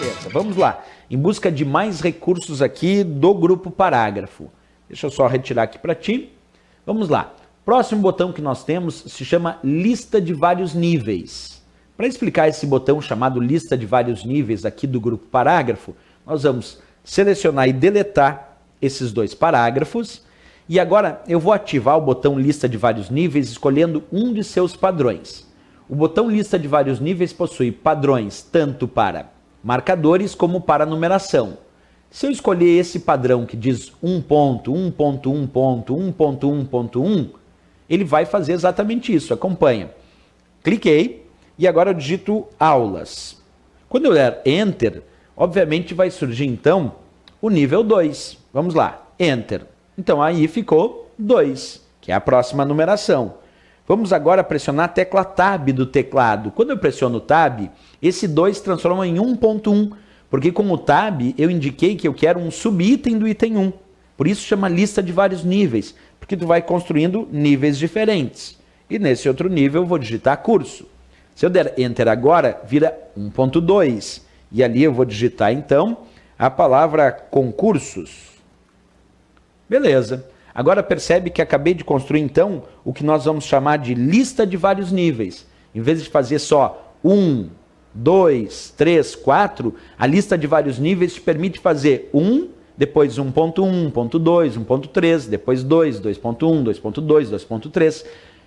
Beleza, vamos lá. Em busca de mais recursos aqui do grupo parágrafo. Deixa eu só retirar aqui para ti. Vamos lá. Próximo botão que nós temos se chama lista de vários níveis. Para explicar esse botão chamado lista de vários níveis aqui do grupo parágrafo, nós vamos selecionar e deletar esses dois parágrafos. E agora eu vou ativar o botão lista de vários níveis escolhendo um de seus padrões. O botão lista de vários níveis possui padrões tanto para marcadores como para numeração. Se eu escolher esse padrão que diz 1.1.1.1.1.1.1, ele vai fazer exatamente isso. Acompanha. Cliquei e agora eu digito aulas. Quando eu der Enter, obviamente vai surgir então o nível 2. Vamos lá, Enter. Então aí ficou 2, que é a próxima numeração. Vamos agora pressionar a tecla Tab do teclado. Quando eu pressiono Tab, esse 2 transforma em 1.1, porque com o Tab eu indiquei que eu quero um subitem do item 1. Por isso chama lista de vários níveis, porque tu vai construindo níveis diferentes. E nesse outro nível eu vou digitar curso. Se eu der Enter agora, vira 1.2. E ali eu vou digitar então a palavra concursos. Beleza. Agora percebe que acabei de construir então o que nós vamos chamar de lista de vários níveis. Em vez de fazer só um, dois, três, quatro, a lista de vários níveis te permite fazer um depois 1.1, 1.2, 1.3, depois 2, 2.1, 2.2, 2.3.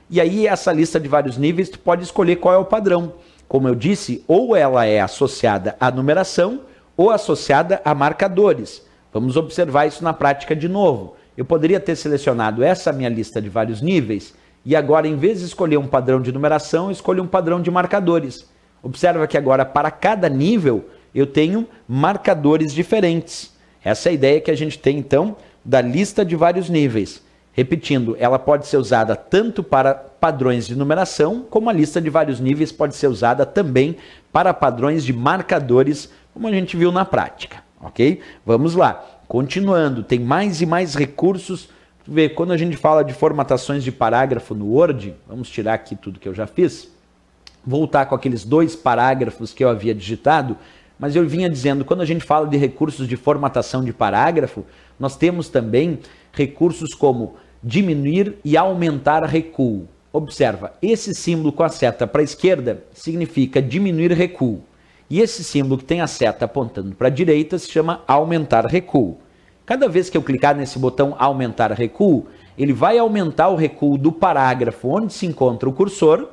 E aí essa lista de vários níveis tu pode escolher qual é o padrão. Como eu disse, ou ela é associada à numeração ou associada a marcadores. Vamos observar isso na prática de novo. Eu poderia ter selecionado essa minha lista de vários níveis e agora, em vez de escolher um padrão de numeração, escolho um padrão de marcadores. Observa que agora, para cada nível, eu tenho marcadores diferentes. Essa é a ideia que a gente tem então da lista de vários níveis. Repetindo, ela pode ser usada tanto para padrões de numeração, como a lista de vários níveis pode ser usada também para padrões de marcadores, como a gente viu na prática, ok? Vamos lá, continuando, tem mais e mais recursos. Vê, quando a gente fala de formatações de parágrafo no Word, vamos tirar aqui tudo que eu já fiz, voltar com aqueles dois parágrafos que eu havia digitado, mas eu vinha dizendo, quando a gente fala de recursos de formatação de parágrafo, nós temos também recursos como diminuir e aumentar recuo. Observa, esse símbolo com a seta para a esquerda significa diminuir recuo. E esse símbolo que tem a seta apontando para a direita se chama aumentar recuo. Cada vez que eu clicar nesse botão aumentar recuo, ele vai aumentar o recuo do parágrafo onde se encontra o cursor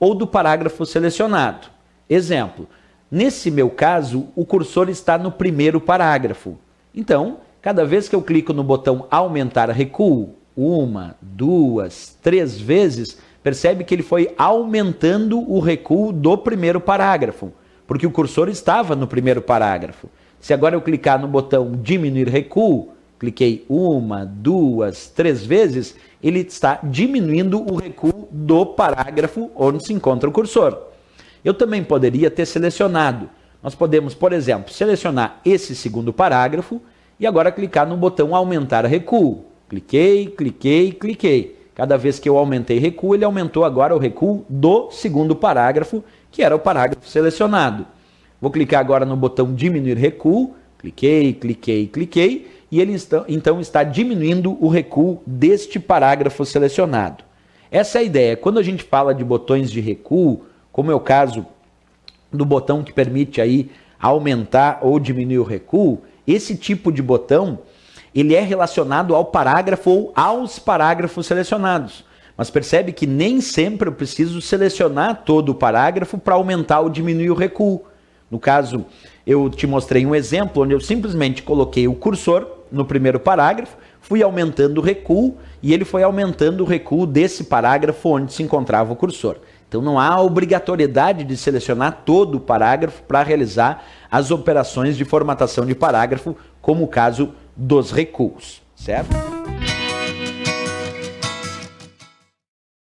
ou do parágrafo selecionado. Exemplo, Nesse meu caso, o cursor está no primeiro parágrafo. Então, cada vez que eu clico no botão aumentar recuo, uma, duas, três vezes, percebe que ele foi aumentando o recuo do primeiro parágrafo, porque o cursor estava no primeiro parágrafo. Se agora eu clicar no botão diminuir recuo, cliquei uma, duas, três vezes, ele está diminuindo o recuo do parágrafo onde se encontra o cursor. Eu também poderia ter selecionado. Nós podemos, por exemplo, selecionar esse segundo parágrafo e agora clicar no botão aumentar recuo. Cliquei, cliquei, cliquei. Cada vez que eu aumentei recuo, ele aumentou agora o recuo do segundo parágrafo, que era o parágrafo selecionado. Vou clicar agora no botão diminuir recuo. Cliquei, cliquei, cliquei. E ele então está diminuindo o recuo deste parágrafo selecionado. Essa é a ideia. Quando a gente fala de botões de recuo, como é o caso do botão que permite aí aumentar ou diminuir o recuo, esse tipo de botão ele é relacionado ao parágrafo ou aos parágrafos selecionados. Mas percebe que nem sempre eu preciso selecionar todo o parágrafo para aumentar ou diminuir o recuo. No caso, eu te mostrei um exemplo onde eu simplesmente coloquei o cursor no primeiro parágrafo, fui aumentando o recuo e ele foi aumentando o recuo desse parágrafo onde se encontrava o cursor. Então não há obrigatoriedade de selecionar todo o parágrafo para realizar as operações de formatação de parágrafo, como o caso dos recuos, certo?